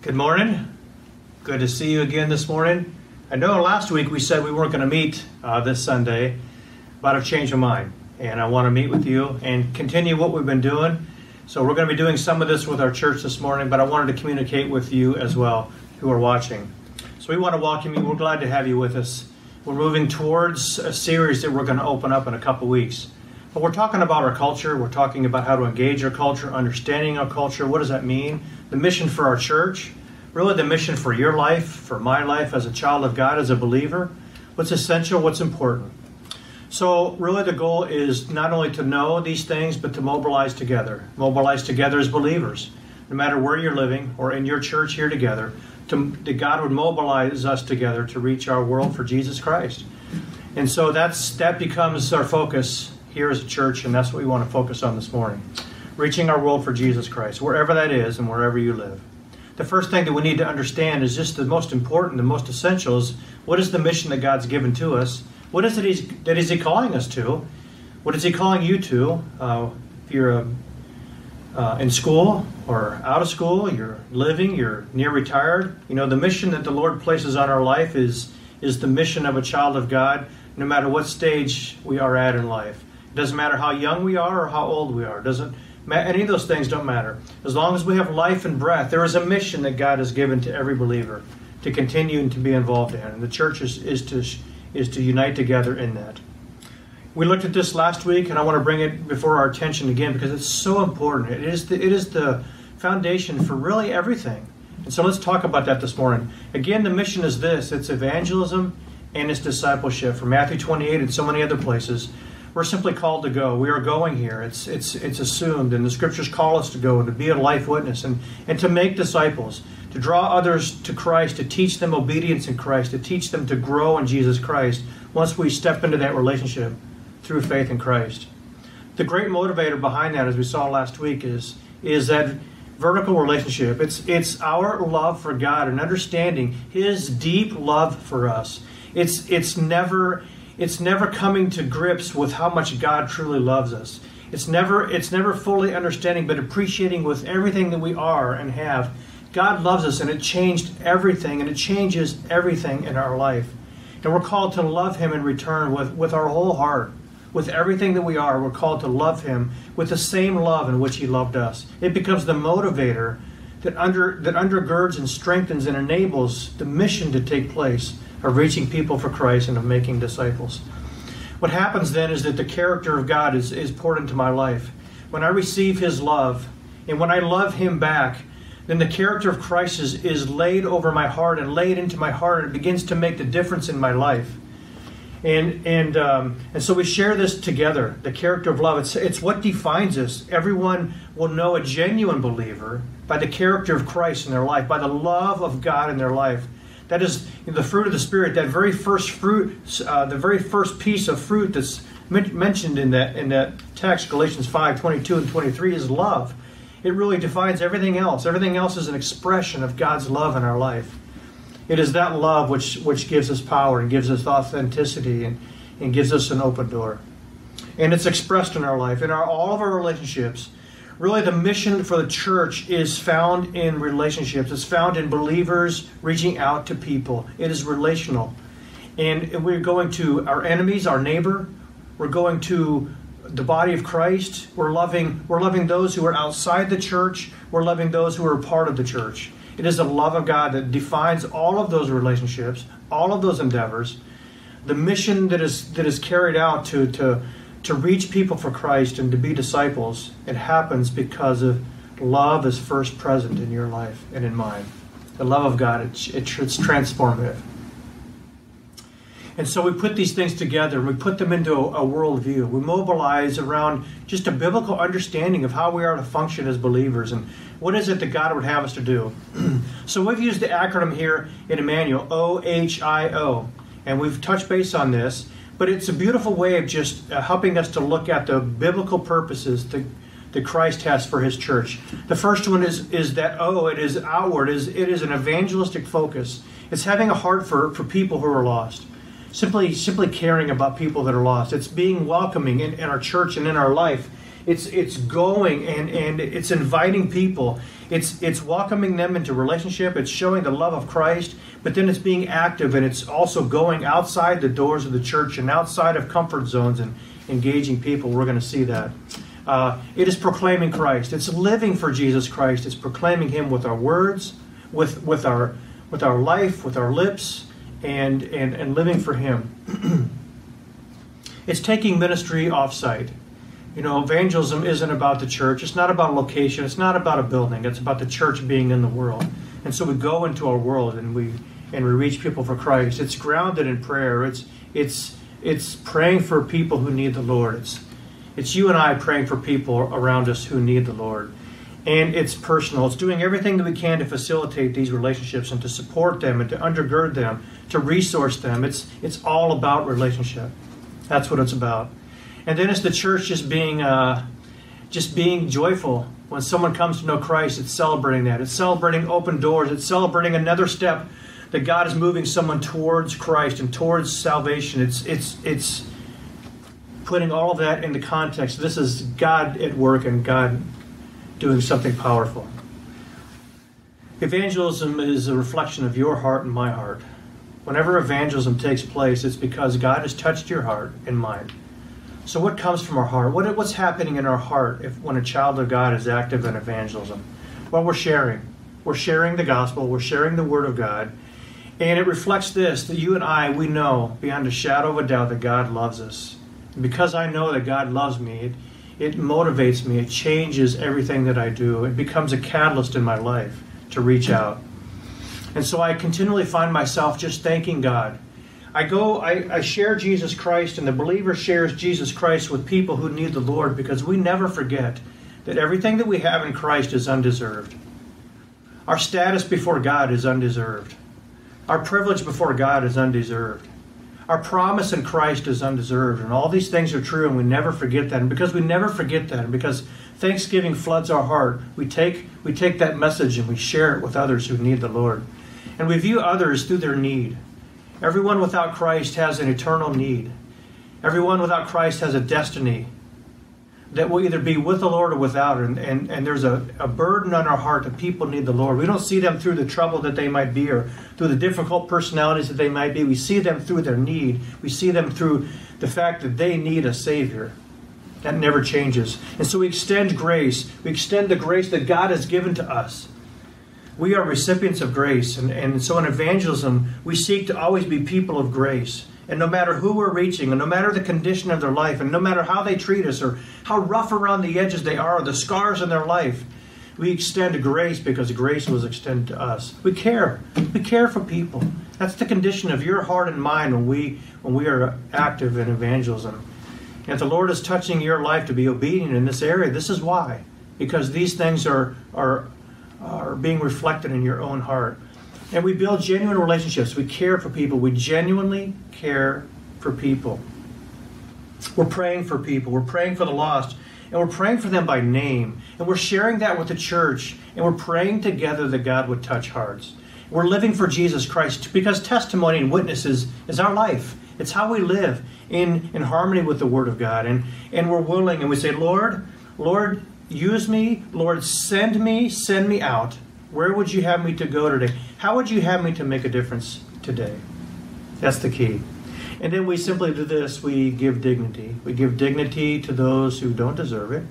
Good morning. Good to see you again this morning. I know last week we said we weren't going to meet uh, this Sunday, but I've changed my mind. And I want to meet with you and continue what we've been doing. So we're going to be doing some of this with our church this morning, but I wanted to communicate with you as well who are watching. So we want to welcome you. We're glad to have you with us. We're moving towards a series that we're going to open up in a couple weeks. But we're talking about our culture. We're talking about how to engage our culture, understanding our culture. What does that mean? The mission for our church, really the mission for your life, for my life as a child of God, as a believer. What's essential, what's important. So, really, the goal is not only to know these things, but to mobilize together. Mobilize together as believers, no matter where you're living or in your church here together, to, that God would mobilize us together to reach our world for Jesus Christ. And so that's that becomes our focus here as a church, and that's what we want to focus on this morning. Reaching our world for Jesus Christ, wherever that is and wherever you live. The first thing that we need to understand is just the most important, the most essential is what is the mission that God's given to us what is it he's, that is he calling us to? What is he calling you to? Uh, if you're uh, in school or out of school, you're living, you're near retired. You know, the mission that the Lord places on our life is, is the mission of a child of God, no matter what stage we are at in life. It doesn't matter how young we are or how old we are. It doesn't any of those things don't matter. As long as we have life and breath, there is a mission that God has given to every believer to continue and to be involved in. And the church is, is to is to unite together in that. We looked at this last week, and I want to bring it before our attention again because it's so important. It is the, it is the foundation for really everything. And so let's talk about that this morning. Again, the mission is this it's evangelism and it's discipleship. From Matthew 28 and so many other places, we're simply called to go. We are going here. It's, it's, it's assumed, and the scriptures call us to go and to be a life witness and, and to make disciples to draw others to Christ, to teach them obedience in Christ, to teach them to grow in Jesus Christ once we step into that relationship through faith in Christ. The great motivator behind that, as we saw last week, is, is that vertical relationship. It's, it's our love for God and understanding His deep love for us. It's, it's, never, it's never coming to grips with how much God truly loves us. It's never, it's never fully understanding, but appreciating with everything that we are and have God loves us and it changed everything and it changes everything in our life. And we're called to love Him in return with, with our whole heart. With everything that we are, we're called to love Him with the same love in which He loved us. It becomes the motivator that, under, that undergirds and strengthens and enables the mission to take place of reaching people for Christ and of making disciples. What happens then is that the character of God is, is poured into my life. When I receive His love, and when I love Him back, then the character of Christ is, is laid over my heart and laid into my heart, and begins to make the difference in my life. And and um, and so we share this together. The character of love. It's it's what defines us. Everyone will know a genuine believer by the character of Christ in their life, by the love of God in their life. That is the fruit of the Spirit. That very first fruit, uh, the very first piece of fruit that's mentioned in that in that text, Galatians 5, 22 and 23, is love it really defines everything else. Everything else is an expression of God's love in our life. It is that love which, which gives us power and gives us authenticity and, and gives us an open door. And it's expressed in our life, in our, all of our relationships. Really, the mission for the church is found in relationships. It's found in believers reaching out to people. It is relational. And we're going to our enemies, our neighbor. We're going to the body of Christ. We're loving, we're loving those who are outside the church. We're loving those who are part of the church. It is the love of God that defines all of those relationships, all of those endeavors. The mission that is that is carried out to to to reach people for Christ and to be disciples, it happens because of love is first present in your life and in mine. The love of God, it, it, it's transformative. And so we put these things together we put them into a, a worldview. We mobilize around just a biblical understanding of how we are to function as believers and what is it that God would have us to do. so we've used the acronym here in Immanuel, OHIO, and we've touched base on this, but it's a beautiful way of just uh, helping us to look at the biblical purposes that, that Christ has for his church. The first one is, is that, oh, it is outward, it is, it is an evangelistic focus. It's having a heart for, for people who are lost simply simply caring about people that are lost. It's being welcoming in, in our church and in our life. it's it's going and and it's inviting people. It's it's welcoming them into relationship. It's showing the love of Christ, but then it's being active and it's also going outside the doors of the church and outside of comfort zones and engaging people. We're going to see that. Uh, it is proclaiming Christ. It's living for Jesus Christ. It's proclaiming Him with our words, with with our with our life, with our lips, and and and living for Him. it's taking ministry offsite. You know, evangelism isn't about the church. It's not about a location. It's not about a building. It's about the church being in the world. And so we go into our world and we and we reach people for Christ. It's grounded in prayer. It's it's it's praying for people who need the Lord. It's it's you and I praying for people around us who need the Lord. And it's personal. It's doing everything that we can to facilitate these relationships and to support them and to undergird them, to resource them. It's it's all about relationship. That's what it's about. And then it's the church just being uh, just being joyful when someone comes to know Christ. It's celebrating that. It's celebrating open doors. It's celebrating another step that God is moving someone towards Christ and towards salvation. It's it's it's putting all of that into context. This is God at work and God doing something powerful. Evangelism is a reflection of your heart and my heart. Whenever evangelism takes place, it's because God has touched your heart and mine. So, what comes from our heart? What, what's happening in our heart if, when a child of God is active in evangelism? Well, we're sharing. We're sharing the gospel, we're sharing the word of God, and it reflects this that you and I, we know beyond a shadow of a doubt that God loves us. And because I know that God loves me, it, it motivates me, it changes everything that I do, it becomes a catalyst in my life to reach out. And so I continually find myself just thanking God. I go, I, I, share Jesus Christ, and the believer shares Jesus Christ with people who need the Lord because we never forget that everything that we have in Christ is undeserved. Our status before God is undeserved. Our privilege before God is undeserved. Our promise in Christ is undeserved. And all these things are true, and we never forget that. And because we never forget that, and because Thanksgiving floods our heart, we take, we take that message and we share it with others who need the Lord and we view others through their need. Everyone without Christ has an eternal need. Everyone without Christ has a destiny that will either be with the Lord or without. And, and, and there's a, a burden on our heart that people need the Lord. We don't see them through the trouble that they might be or through the difficult personalities that they might be. We see them through their need. We see them through the fact that they need a Savior. That never changes. And so we extend grace. We extend the grace that God has given to us we are recipients of grace. And, and so in evangelism, we seek to always be people of grace. And no matter who we're reaching, and no matter the condition of their life, and no matter how they treat us, or how rough around the edges they are, or the scars in their life, we extend grace because grace was extended to us. We care. We care for people. That's the condition of your heart and mind when we when we are active in evangelism. And if the Lord is touching your life to be obedient in this area, this is why. Because these things are are Uh, are being reflected in your own heart. And we build genuine relationships. We care for people. We genuinely care for people. We're praying for people. We're praying for the lost. And we're praying for them by name. And we're sharing that with the church. And we're praying together that God would touch hearts. We're living for Jesus Christ because testimony and witnesses is our life. It's how we live in, in harmony with the Word of God. And, and we're willing and we say, Lord, Lord, Use me, Lord, send me, send me out. Where would you have me to go today? How would you have me to make a difference today? That's the key. And then we simply do this we give dignity. We give dignity to those who don't deserve it.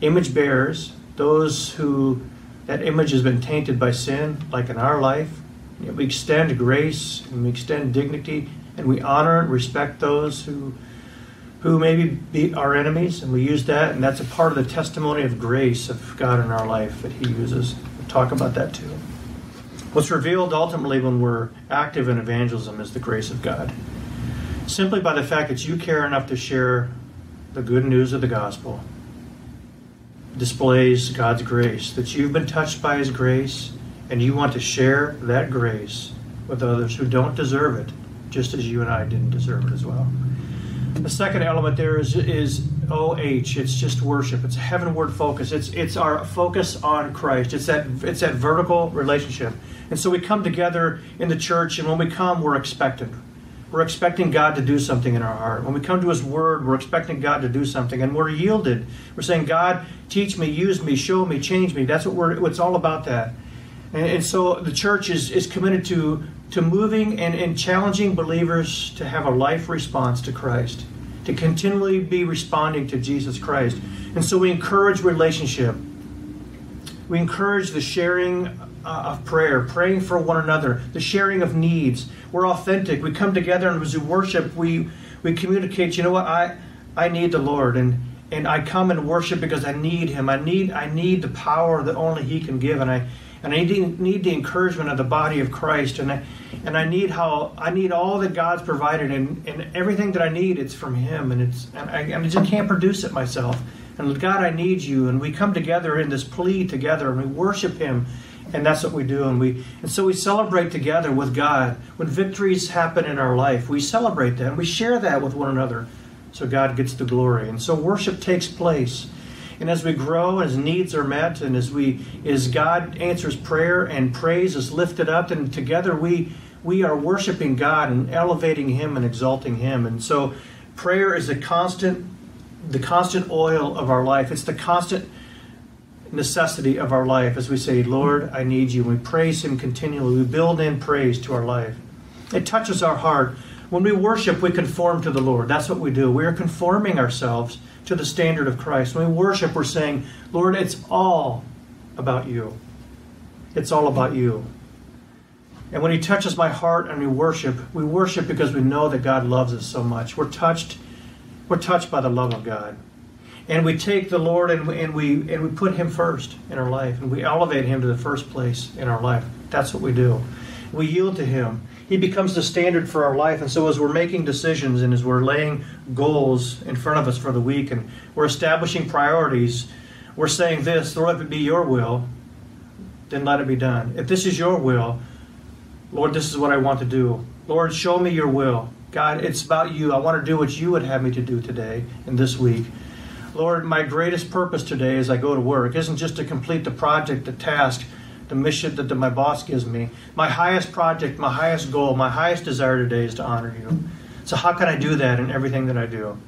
Image bearers, those who that image has been tainted by sin, like in our life. We extend grace and we extend dignity and we honor and respect those who who maybe be our enemies, and we use that, and that's a part of the testimony of grace of God in our life that He uses. We'll talk about that too. What's revealed ultimately when we're active in evangelism is the grace of God. Simply by the fact that you care enough to share the good news of the gospel displays God's grace, that you've been touched by His grace, and you want to share that grace with others who don't deserve it, just as you and I didn't deserve it as well. The second element there is is OH. It's just worship. It's a heavenward focus. It's it's our focus on Christ. It's that it's that vertical relationship. And so we come together in the church, and when we come, we're expectant. we're expecting God to do something in our heart. When we come to His Word, we're expecting God to do something, and we're yielded. We're saying, God, teach me, use me, show me, change me. That's what we're. It's all about that. And, and so the church is is committed to to moving and, and challenging believers to have a life response to Christ, to continually be responding to Jesus Christ. And so we encourage relationship. We encourage the sharing uh, of prayer, praying for one another, the sharing of needs. We're authentic. We come together and as we worship, we we communicate. You know what? I I need the Lord, and and I come and worship because I need Him. I need I need the power that only He can give, and I and I need, the encouragement of the body of Christ, and I and I need how I need all that God's provided, and and everything that I need, it's from Him, and it's and I, I just can't produce it myself. And God, I need you, and we come together in this plea together, and we worship Him. And that's what we do. And we and so we celebrate together with god. When victories happen in our life we celebrate that. And we share that with one another. So god gets the glory. And so worship takes place and as we grow as needs are met and as we as god answers prayer and praise is lifted up and together we we are worshiping god and elevating him and exalting him and so prayer is the constant the constant oil of our life it's the constant necessity of our life as we say, Lord, I need you. We praise Him continually. We build in praise to our life. It touches our heart. When we worship, we conform to the Lord. That's what we do. We are conforming ourselves to the standard of Christ. When we worship, we're saying, Lord, it's all about you. It's all about you. And when He touches my heart and we worship, we worship because we know that God loves us so much. We're touched. We're touched by the love of God and we take the Lord and we, and we and we put Him first in our life, and we elevate Him to the first place in our life. That's what we do. We yield to Him. He becomes the standard for our life, and so as we're making decisions and as we're laying goals in front of us for the week, and we're establishing priorities, we're saying this: Lord, if it be Your will, then let it be done. If this is Your will, Lord, this is what I want to do. Lord, show me Your will. God, it's about You. I want to do what You would have me to do today and this week. Lord, my greatest purpose today as I go to work isn't just to complete the project, the task, the mission that my boss gives me. My highest project, my highest goal, my highest desire today is to honor you. So, how can I do that in everything that I do?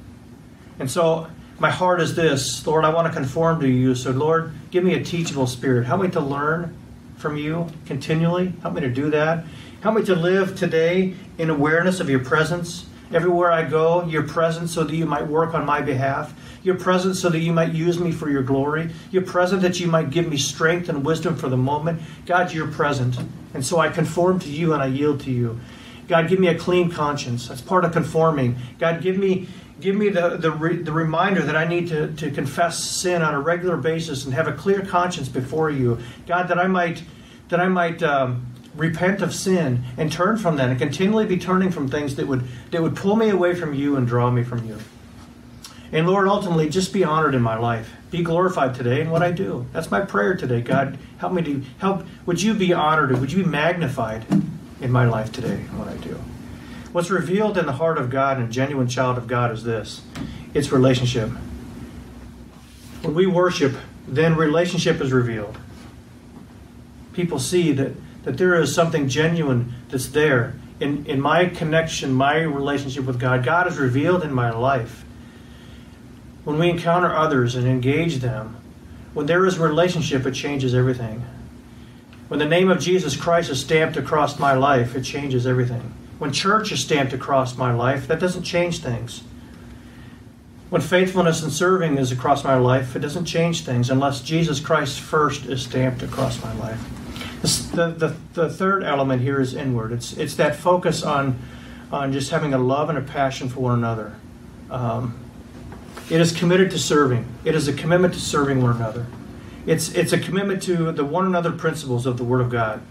And so, my heart is this Lord, I want to conform to you. So, Lord, give me a teachable spirit. Help me to learn from you continually. Help me to do that. Help me to live today in awareness of your presence. Everywhere I go, your presence, so that you might work on my behalf. You're present so that you might use me for your glory. You're present that you might give me strength and wisdom for the moment. God, you're present. And so I conform to you and I yield to you. God, give me a clean conscience. That's part of conforming. God, give me give me the, the, re, the reminder that I need to, to confess sin on a regular basis and have a clear conscience before you. God, that I might that I might um, repent of sin and turn from that and continually be turning from things that would that would pull me away from you and draw me from you. And Lord, ultimately, just be honored in my life. Be glorified today in what I do. That's my prayer today. God, help me to help. Would you be honored? Would you be magnified in my life today in what I do? What's revealed in the heart of God and genuine child of God is this it's relationship. When we worship, then relationship is revealed. People see that, that there is something genuine that's there. In, in my connection, my relationship with God, God is revealed in my life when we encounter others and engage them, when there is a relationship, it changes everything. When the name of Jesus Christ is stamped across my life, it changes everything. When church is stamped across my life, that doesn't change things. When faithfulness and serving is across my life, it doesn't change things unless Jesus Christ first is stamped across my life. The, the, the third element here is inward. It's, it's that focus on, on just having a love and a passion for one another. Um, it is committed to serving. It is a commitment to serving one another. It's, it's a commitment to the one another principles of the Word of God.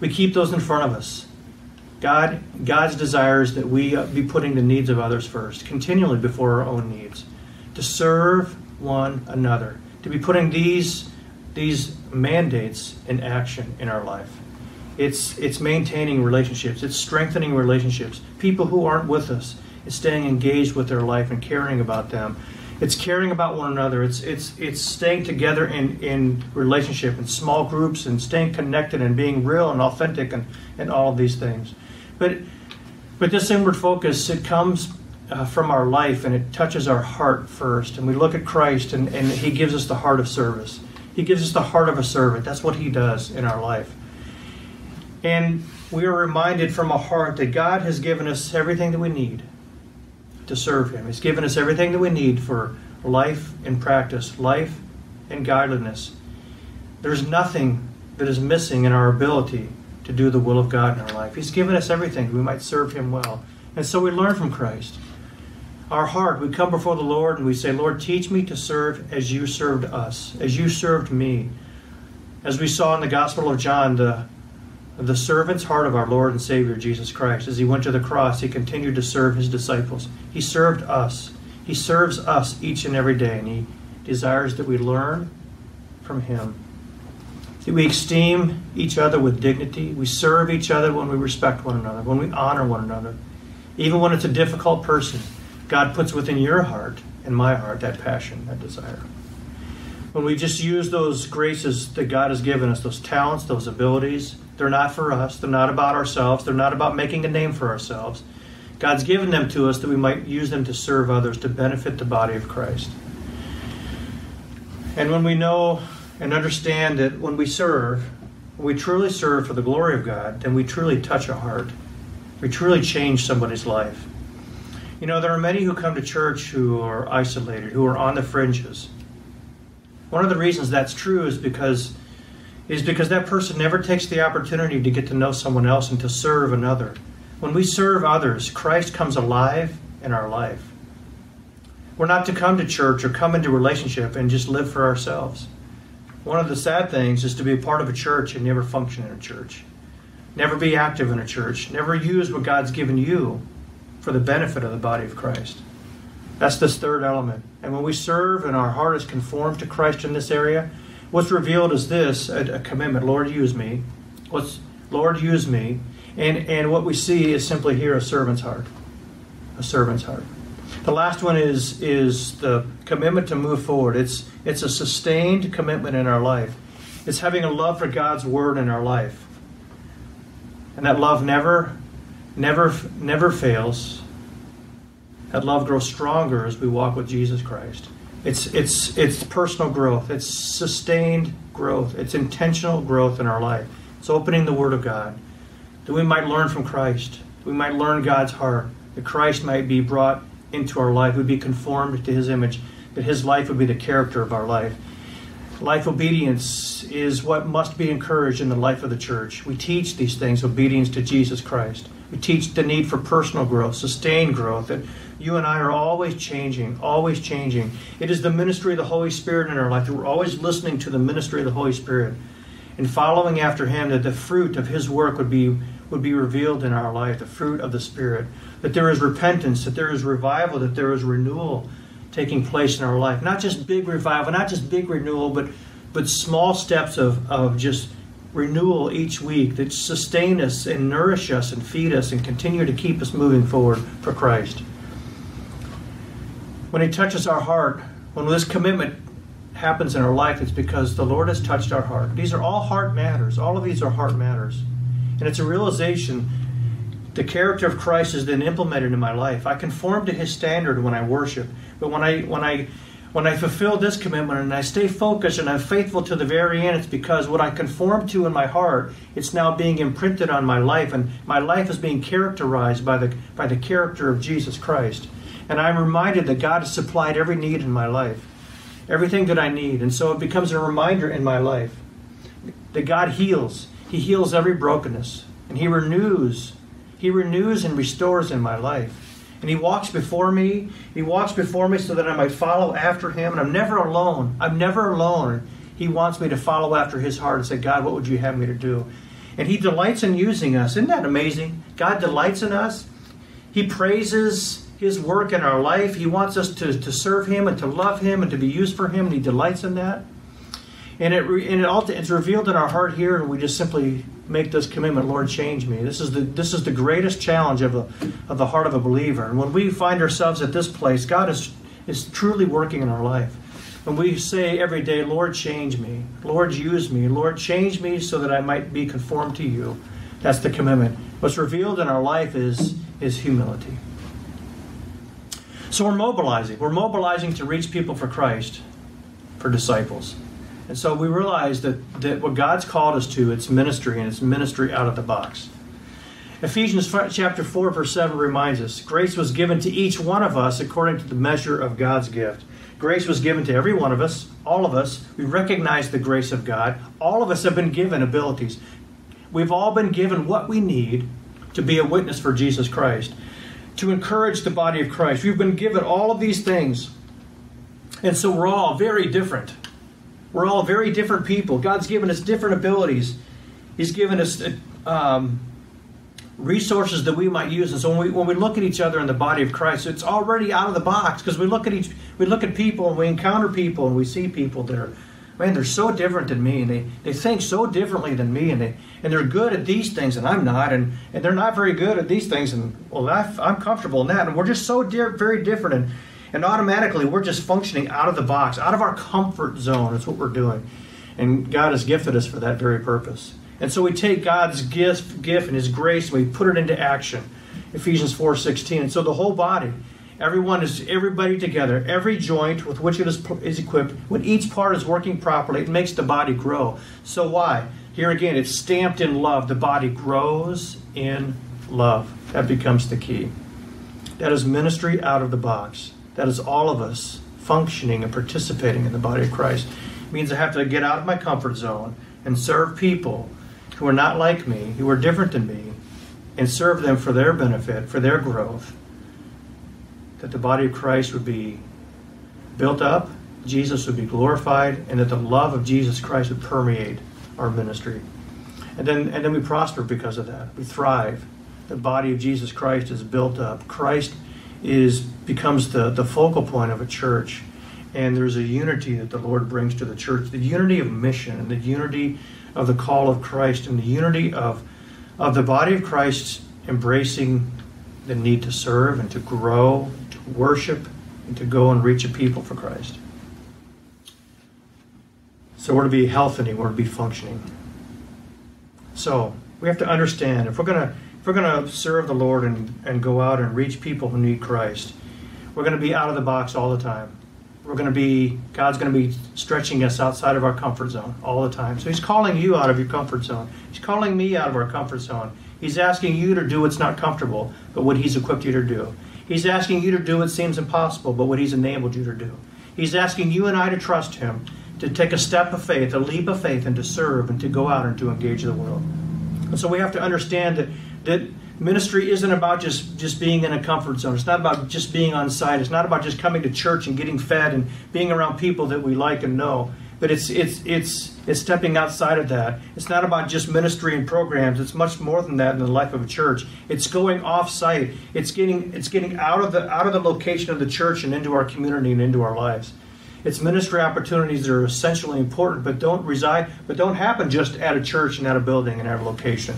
We keep those in front of us. God, God's desire is that we uh, be putting the needs of others first, continually before our own needs, to serve one another, to be putting these, these mandates in action in our life. It's, it's maintaining relationships, it's strengthening relationships. People who aren't with us, it's staying engaged with their life and caring about them it's caring about one another. It's it's it's staying together in in relationship in small groups and staying connected and being real and authentic and and all of these things. But But this inward focus, it comes uh, from our life and it touches our heart first. And we look at Christ and, and He gives us the heart of service. He gives us the heart of a servant. That's what He does in our life. And we are reminded from a heart that God has given us everything that we need to serve Him. He's given us everything that we need for life and practice, life and godliness. There's nothing that is missing in our ability to do the will of God in our life. He's given us everything we might serve Him well. And so we learn from Christ. Our heart, we come before the Lord and we say, Lord, teach me to serve as you served us, as you served me. As we saw in the Gospel of John, the, the servant's heart of our Lord and Savior Jesus Christ. As he went to the cross, he continued to serve his disciples. He served us. He serves us each and every day, and he desires that we learn from him. That we esteem each other with dignity. We serve each other when we respect one another, when we honor one another. Even when it's a difficult person, God puts within your heart and my heart that passion, that desire. When we just use those graces that God has given us, those talents, those abilities, they're not for us. They're not about ourselves. They're not about making a name for ourselves. God's given them to us that we might use them to serve others, to benefit the body of Christ. And when we know and understand that when we serve, when we truly serve for the glory of God, then we truly touch a heart. We truly change somebody's life. You know, there are many who come to church who are isolated, who are on the fringes. One of the reasons that's true is because is because that person never takes the opportunity to get to know someone else and to serve another. When we serve others, Christ comes alive in our life. We're not to come to church or come into a relationship and just live for ourselves. One of the sad things is to be a part of a church and never function in a church. Never be active in a church. Never use what God's given you for the benefit of the body of Christ. That's this third element. And when we serve and our heart is conformed to Christ in this area, what's revealed is this a, a commitment Lord, use me. What's Lord, use me. And, and what we see is simply here a servant's heart. A servant's heart. The last one is, is the commitment to move forward. It's, it's a sustained commitment in our life. It's having a love for God's word in our life. And that love never, never, never fails. That love grows stronger as we walk with Jesus Christ. It's, it's, it's personal growth. It's sustained growth. It's intentional growth in our life. It's opening the Word of God that we might learn from Christ. We might learn God's heart. That Christ might be brought into our life. We'd be conformed to His image. That His life would be the character of our life. Life obedience is what must be encouraged in the life of the church. We teach these things obedience to Jesus Christ. We teach the need for personal growth, sustained growth, that you and I are always changing, always changing. It is the ministry of the Holy Spirit in our life that we're always listening to the ministry of the Holy Spirit and following after Him, that the fruit of His work would be would be revealed in our life, the fruit of the Spirit. That there is repentance, that there is revival, that there is renewal taking place in our life. Not just big revival, not just big renewal, but but small steps of, of just renewal each week that sustain us and nourish us and feed us and continue to keep us moving forward for Christ. When He touches our heart, when this commitment happens in our life, it's because the Lord has touched our heart. These are all heart matters. All of these are heart matters. And it's a realization the character of Christ is then implemented in my life. I conform to his standard when I worship. But when I when I when I fulfill this commitment and I stay focused and I'm faithful to the very end, it's because what I conform to in my heart, it's now being imprinted on my life, and my life is being characterized by the by the character of Jesus Christ. And I'm reminded that God has supplied every need in my life, everything that I need. And so it becomes a reminder in my life that God heals. He heals every brokenness. And He renews. He renews and restores in my life. And He walks before me. He walks before me so that I might follow after Him. And I'm never alone. I'm never alone. He wants me to follow after His heart and say, God, what would you have me to do? And He delights in using us. Isn't that amazing? God delights in us. He praises his work in our life. He wants us to, to serve Him and to love Him and to be used for Him, and He delights in that. And it and it all, it's revealed in our heart here, and we just simply make this commitment, Lord, change me. This is the this is the greatest challenge of the of the heart of a believer. And when we find ourselves at this place, God is is truly working in our life. When we say every day, Lord, change me, Lord, use me, Lord, change me so that I might be conformed to you. That's the commitment. What's revealed in our life is is humility. So we're mobilizing. We're mobilizing to reach people for Christ, for disciples. And so we realize that, that what God's called us to, it's ministry, and it's ministry out of the box. Ephesians chapter 4, verse 7 reminds us grace was given to each one of us according to the measure of God's gift. Grace was given to every one of us, all of us. We recognize the grace of God. All of us have been given abilities. We've all been given what we need to be a witness for Jesus Christ, to encourage the body of Christ. We've been given all of these things. And so we're all very different. We're all very different people. God's given us different abilities. He's given us um, resources that we might use. And so when we, when we look at each other in the body of Christ, it's already out of the box because we look at each we look at people and we encounter people and we see people that are man, they're so different than me and they, they think so differently than me and they and they're good at these things and I'm not and, and they're not very good at these things and well I, am comfortable in that and we're just so dear, very different and and automatically we're just functioning out of the box, out of our comfort zone. That's what we're doing. And God has gifted us for that very purpose. And so we take God's gift, gift and His grace, and we put it into action. Ephesians 4:16. And so the whole body, everyone is everybody together, every joint with which it is, is equipped, when each part is working properly, it makes the body grow. So why? Here again, it's stamped in love. The body grows in love. That becomes the key. That is ministry out of the box. That is all of us functioning and participating in the body of Christ. It means I have to get out of my comfort zone and serve people who are not like me, who are different than me, and serve them for their benefit, for their growth, that the body of Christ would be built up, Jesus would be glorified, and that the love of Jesus Christ would permeate our ministry. And then, and then we prosper because of that. We thrive. The body of Jesus Christ is built up. Christ is becomes the, the focal point of a church. And there's a unity that the Lord brings to the church, the unity of mission and the unity of the call of Christ and the unity of, of the body of Christ embracing the need to serve and to grow, to worship, and to go and reach a people for Christ. So we're to be healthy, and we're to be functioning. So we have to understand if we're gonna if we're gonna serve the Lord and, and go out and reach people who need Christ, we're gonna be out of the box all the time. We're going to be god's going to be stretching us outside of our comfort zone all the time. So he's calling you out of your comfort zone. He's calling me out of our comfort zone. He's asking you to do what's not comfortable but what he's equipped you to do. He's asking you to do what seems impossible but what he's enabled you to do. He's asking you and i to trust him to take a step of faith a leap of faith and to serve and to go out and to engage the world. And so we have to understand that that ministry isn't about just just being in a comfort zone. It's not about just being on site. It's not about just coming to church and getting fed and being around people that we like and know. But it's it's it's it's stepping outside of that. It's not about just ministry and programs. It's much more than that in the life of a church. It's going off site it's getting it's getting out of the out of the location of the church and into our community and into our lives. It's ministry opportunities that are essentially important but don't reside but don't happen just at a church and at a building and at a location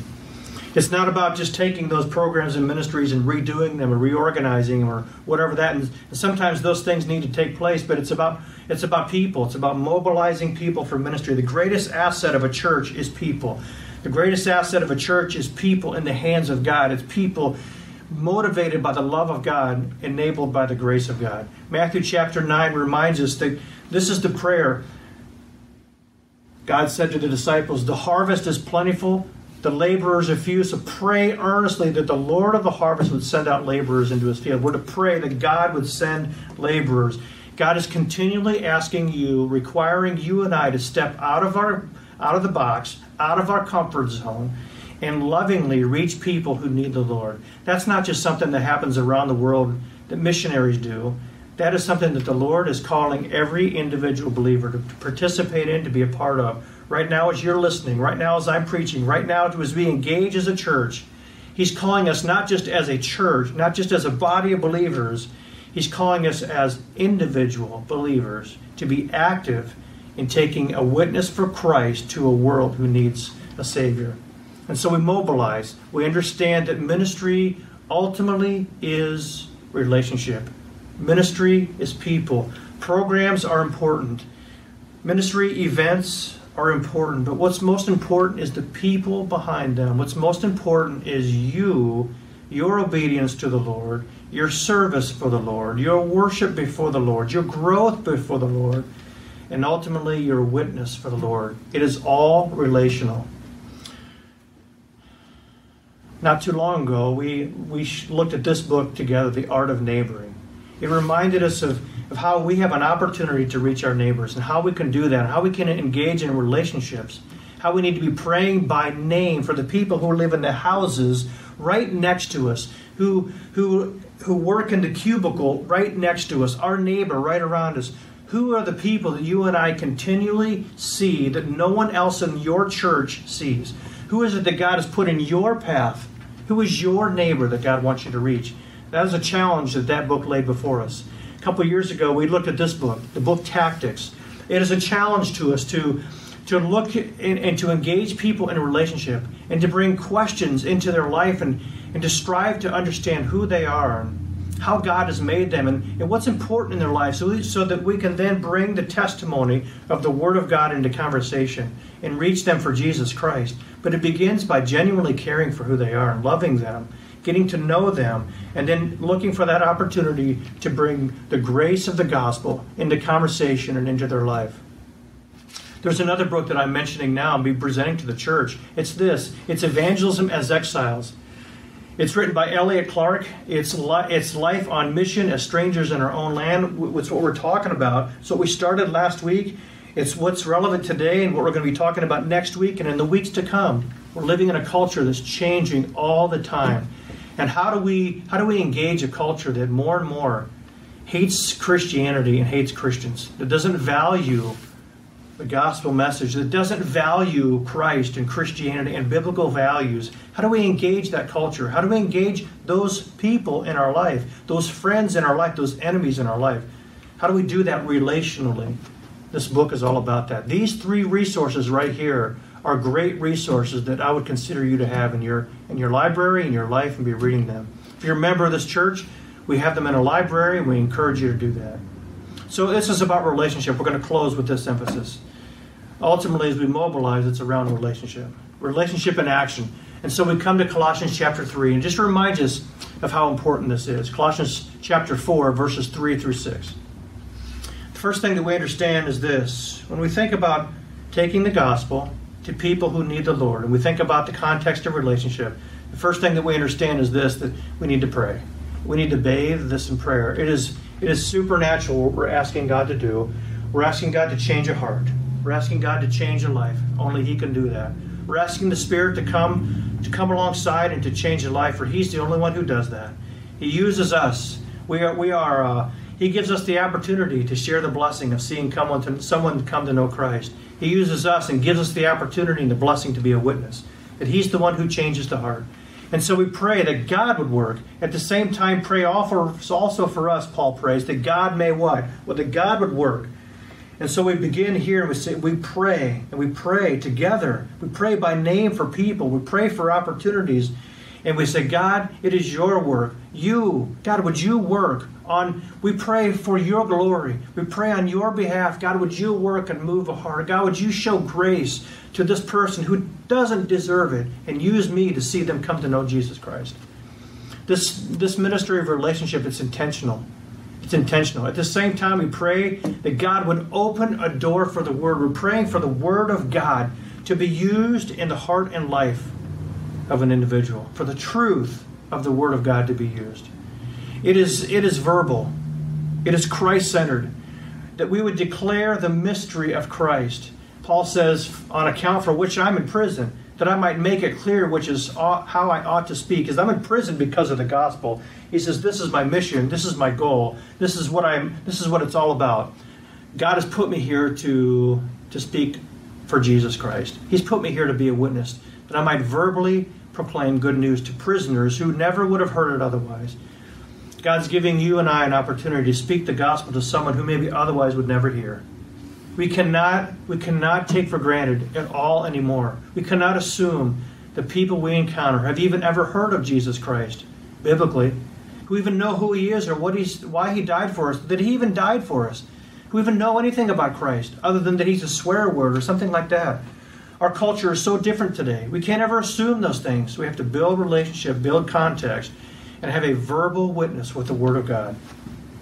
it's not about just taking those programs and ministries and redoing them or reorganizing them or whatever that. And sometimes those things need to take place, but it's about it's about people. It's about mobilizing people for ministry. The greatest asset of a church is people. The greatest asset of a church is people in the hands of God. It's people motivated by the love of God, enabled by the grace of God. Matthew chapter 9 reminds us that this is the prayer. God said to the disciples, The harvest is plentiful, the laborers are to pray earnestly that the Lord of the harvest would send out laborers into his field. We're to pray that God would send laborers. God is continually asking you, requiring you and I to step out of our out of the box, out of our comfort zone, and lovingly reach people who need the Lord. That's not just something that happens around the world that missionaries do. That is something that the Lord is calling every individual believer to participate in, to be a part of right now as you're listening, right now as I'm preaching, right now as we engage as a church, He's calling us not just as a church, not just as a body of believers, He's calling us as individual believers to be active in taking a witness for Christ to a world who needs a Savior. And so we mobilize. We understand that ministry ultimately is relationship. Ministry is people. Programs are important. Ministry events are important, but what's most important is the people behind them. What's most important is you your obedience to the Lord, your service for the Lord, your worship before the Lord, your growth before the Lord, and ultimately your witness for the Lord. It is all relational. Not too long ago, we, we looked at this book together, The Art of Neighboring. It reminded us of, of how we have an opportunity to reach our neighbors and how we can do that, and how we can engage in relationships, how we need to be praying by name for the people who live in the houses right next to us, who, who, who work in the cubicle right next to us, our neighbor right around us. Who are the people that you and I continually see that no one else in your church sees? Who is it that God has put in your path? Who is your neighbor that God wants you to reach? That is a challenge that that book laid before us. Couple years ago, we looked at this book, the book Tactics. It is a challenge to us to, to look and to engage people in a relationship and to bring questions into their life and, and to strive to understand who they are and how God has made them and, and what's important in their life so, so that we can then bring the testimony of the Word of God into conversation and reach them for Jesus Christ. But it begins by genuinely caring for who they are and loving them getting to know them, and then looking for that opportunity to bring the grace of the gospel into conversation and into their life. There's another book that I'm mentioning now and be presenting to the church. It's this it's Evangelism as Exiles. It's written by Elliot Clark. It's, li- it's life on mission as strangers in our own land. It's what we're talking about. So we started last week. It's what's relevant today and what we're going to be talking about next week and in the weeks to come. We're living in a culture that's changing all the time. And how do we how do we engage a culture that more and more hates Christianity and hates Christians, that doesn't value the gospel message, that doesn't value Christ and Christianity and biblical values? How do we engage that culture? How do we engage those people in our life, those friends in our life, those enemies in our life? How do we do that relationally? This book is all about that. These three resources right here are great resources that I would consider you to have in your in your library in your life and be reading them. If you're a member of this church, we have them in a library and we encourage you to do that. So this is about relationship. We're going to close with this emphasis. Ultimately, as we mobilize, it's around relationship. Relationship in action. And so we come to Colossians chapter 3 and just reminds us of how important this is. Colossians chapter 4, verses 3 through 6. The first thing that we understand is this when we think about taking the gospel to people who need the Lord, and we think about the context of relationship, the first thing that we understand is this that we need to pray. We need to bathe this in prayer. It is it is supernatural what we're asking God to do. We're asking God to change a heart. We're asking God to change a life. Only He can do that. We're asking the Spirit to come to come alongside and to change a life, for He's the only one who does that. He uses us. We are we are. Uh, he gives us the opportunity to share the blessing of seeing come on to, someone come to know Christ. He uses us and gives us the opportunity and the blessing to be a witness. That He's the one who changes the heart. And so we pray that God would work. At the same time, pray also for us, Paul prays, that God may what? Well, that God would work. And so we begin here and we say, we pray, and we pray together. We pray by name for people. We pray for opportunities. And we say, God, it is your work. You, God, would you work on, we pray for your glory. We pray on your behalf. God, would you work and move a heart? God, would you show grace to this person who doesn't deserve it and use me to see them come to know Jesus Christ? This, this ministry of relationship, it's intentional. It's intentional. At the same time, we pray that God would open a door for the Word. We're praying for the Word of God to be used in the heart and life of an individual, for the truth of the Word of God to be used. It is, it is verbal, it is Christ centered. That we would declare the mystery of Christ. Paul says, on account for which I'm in prison, that I might make it clear which is how I ought to speak. Because I'm in prison because of the gospel. He says, This is my mission, this is my goal, this is what I'm this is what it's all about. God has put me here to to speak for Jesus Christ. He's put me here to be a witness, that I might verbally proclaim good news to prisoners who never would have heard it otherwise. God's giving you and I an opportunity to speak the gospel to someone who maybe otherwise would never hear. We cannot, we cannot take for granted at all anymore. We cannot assume the people we encounter have even ever heard of Jesus Christ, biblically, who even know who he is or what he's, why he died for us, that he even died for us, who even know anything about Christ other than that he's a swear word or something like that. Our culture is so different today. We can't ever assume those things. We have to build relationship, build context, and have a verbal witness with the Word of God.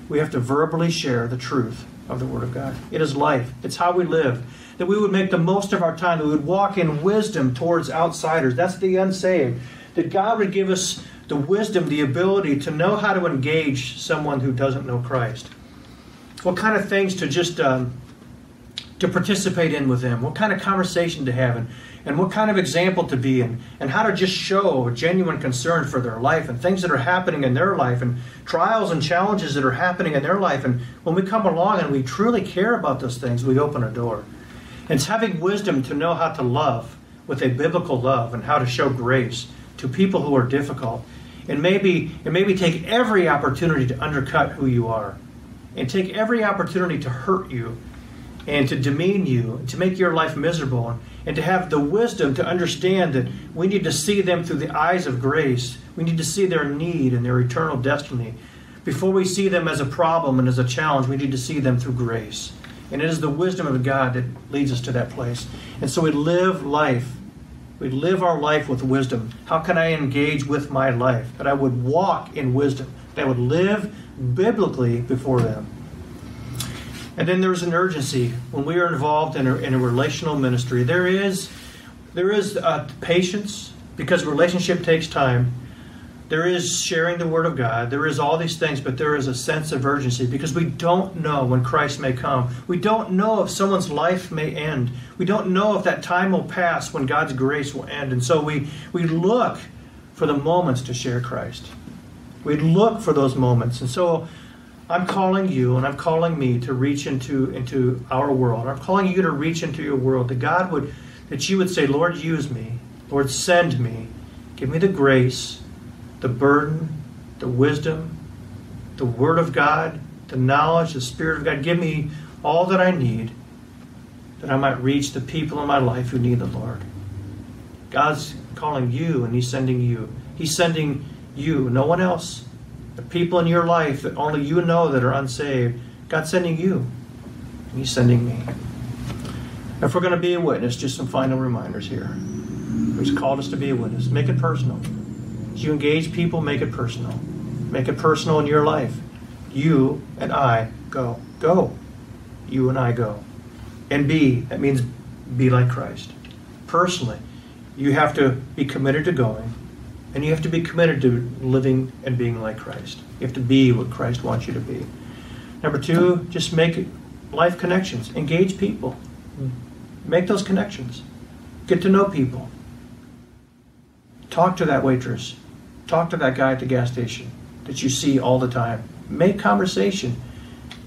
We have to verbally share the truth of the Word of God. It is life, it's how we live. That we would make the most of our time, that we would walk in wisdom towards outsiders. That's the unsaved. That God would give us the wisdom, the ability to know how to engage someone who doesn't know Christ. What kind of things to just um, to participate in with them, what kind of conversation to have, and, and what kind of example to be, and, and how to just show genuine concern for their life and things that are happening in their life, and trials and challenges that are happening in their life. And when we come along and we truly care about those things, we open a door. And it's having wisdom to know how to love with a biblical love and how to show grace to people who are difficult. And maybe and maybe take every opportunity to undercut who you are. And take every opportunity to hurt you and to demean you, to make your life miserable, and to have the wisdom to understand that we need to see them through the eyes of grace. We need to see their need and their eternal destiny. Before we see them as a problem and as a challenge, we need to see them through grace. And it is the wisdom of God that leads us to that place. And so we live life. We live our life with wisdom. How can I engage with my life? That I would walk in wisdom, that I would live biblically before them. And then there's an urgency when we are involved in a, in a relational ministry. There is there is uh, patience because relationship takes time. There is sharing the word of God. There is all these things, but there is a sense of urgency because we don't know when Christ may come. We don't know if someone's life may end. We don't know if that time will pass when God's grace will end. And so we we look for the moments to share Christ. We look for those moments. And so I'm calling you and I'm calling me to reach into into our world. I'm calling you to reach into your world. That God would that you would say, Lord, use me. Lord, send me. Give me the grace, the burden, the wisdom, the word of God, the knowledge, the spirit of God. Give me all that I need that I might reach the people in my life who need the Lord. God's calling you and he's sending you. He's sending you, no one else the people in your life that only you know that are unsaved, God's sending you. He's sending me. If we're going to be a witness, just some final reminders here. He's called us to be a witness. Make it personal. As you engage people, make it personal. Make it personal in your life. You and I go. Go. You and I go. And be, that means be like Christ. Personally, you have to be committed to going and you have to be committed to living and being like Christ. You have to be what Christ wants you to be. Number two, just make life connections. Engage people. Make those connections. Get to know people. Talk to that waitress. Talk to that guy at the gas station that you see all the time. Make conversation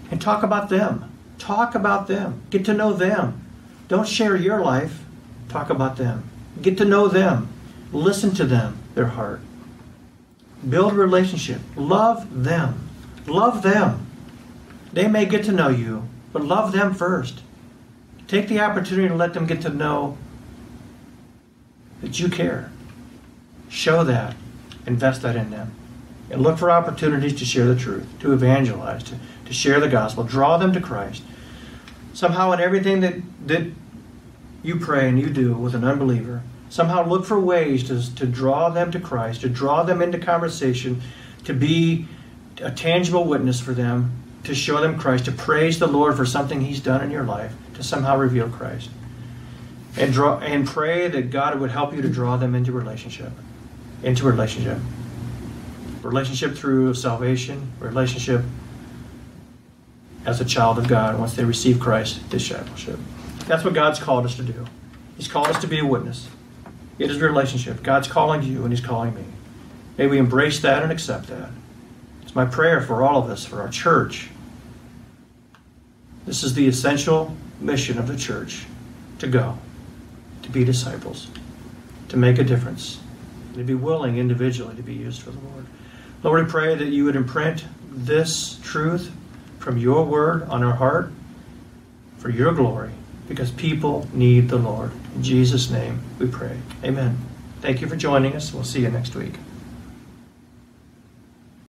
and talk about them. Talk about them. Get to know them. Don't share your life. Talk about them. Get to know them. Listen to them their heart. Build a relationship. Love them. Love them. They may get to know you, but love them first. Take the opportunity to let them get to know that you care. Show that. Invest that in them. And look for opportunities to share the truth, to evangelize, to, to share the gospel. Draw them to Christ. Somehow, in everything that, that you pray and you do with an unbeliever, somehow look for ways to, to draw them to Christ, to draw them into conversation, to be a tangible witness for them, to show them Christ, to praise the Lord for something He's done in your life, to somehow reveal Christ. And draw and pray that God would help you to draw them into relationship. Into relationship. Relationship through salvation, relationship as a child of God once they receive Christ, discipleship. That's what God's called us to do. He's called us to be a witness. It is a relationship. God's calling you and He's calling me. May we embrace that and accept that. It's my prayer for all of us, for our church. This is the essential mission of the church to go, to be disciples, to make a difference, to be willing individually to be used for the Lord. Lord, we pray that you would imprint this truth from your word on our heart for your glory because people need the Lord. In Jesus' name we pray. Amen. Thank you for joining us. We'll see you next week.